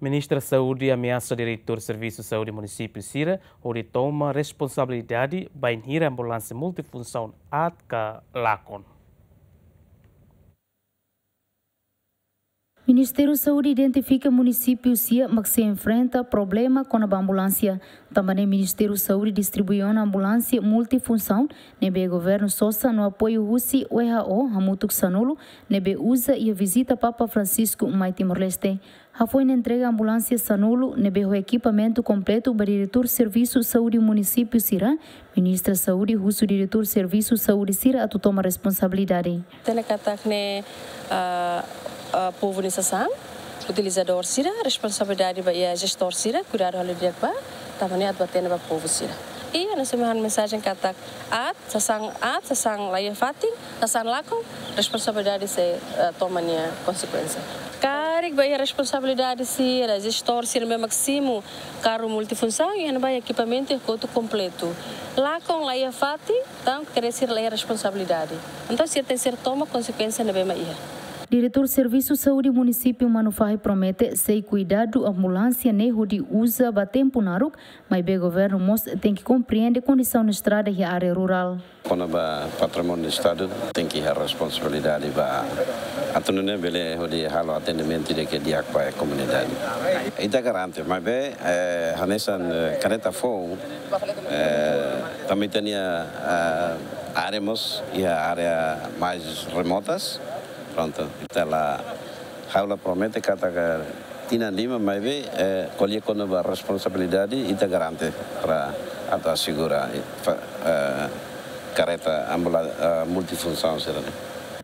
Ministra da Saúde ameaça diretor do Serviço de Saúde Município Sira, onde toma responsabilidade para ir a ambulância multifunção ATCA Lacon. Ministério da Saúde identifica município SIA mas se enfrenta problema com a ambulância. Também o Ministério da Saúde distribuiu uma ambulância multifunção, nebe governo Sosa no apoio Russi WHO Hamutuk Sanolo, nebe usa e visita Papa Francisco Mai Timor-Leste. Foi na entrega a ambulância Sanolo, nebe o equipamento completo para o diretor Serviço de Saúde município Sira, ministra Saúde, russo diretor Serviço de Saúde Sira, a toma responsabilidade. Tena katak ne uh, povo nessa utilizador sira, responsabilidade ba ia gestor sira, cuidar hal dia ba, tamani at batena ba povo sira. E ana semahan mensagem kata at sasang at sasang laia fatin, sasang lako, responsabilidade se uh, tomania konsekuensi. Karik ba ia responsabilidade se era gestor sira me maximo carro multifunção e ana ba equipamento e coto completo. Lá com laia fati, então querer ser laia responsabilidade. Então se tem ser toma consequência na bema ia. Diretor Serviço de Saúde Município Manufahi promete ser cuidado ambulância neho de usa ba tempo naruk, mas o governo mos tem que compreender condição na estrada e área rural. Quando o patrimônio do Estado tem que ter responsabilidade para atunune bele hodi halo atendimento de que dia para a comunidade. Ita garante, mas bem, hanesan caneta fou, também tinha áreas e áreas mais remotas, pronto. La jaula promete katakan tina lima maybe eh, colie con nuova responsabilidade ita garante para atau segura eh, kareta eh, ambulans uh, eh, multifunção serane.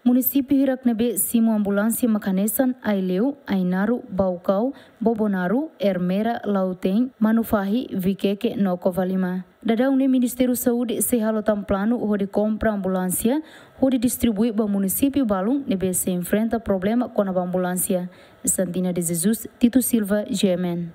Município Hiraknebe simu Ambulância makanesan Aileu, Ainaru, baukau Bobonaru, Ermera, Lautem, Manufahi, Viqueque, nokovalima. Dada une Ministério Saúde se halotam plano onde compra ambulância, onde distribui para o município Balum, nebe se enfrenta problema com a ambulância. Santina de Jesus, Tito Silva, GMN.